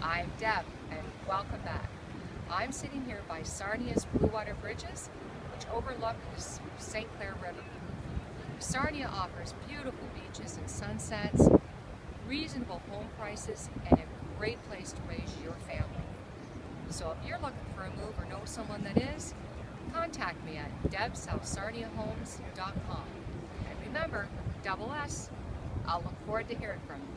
I'm Deb, and welcome back. I'm sitting here by Sarnia's Blue Water Bridges, which overlook the St. Clair River. Sarnia offers beautiful beaches and sunsets, reasonable home prices, and a great place to raise your family. So if you're looking for a move or know someone that is, contact me at debsouthsarniahomes.com. And remember, double S, I'll look forward to hearing from you.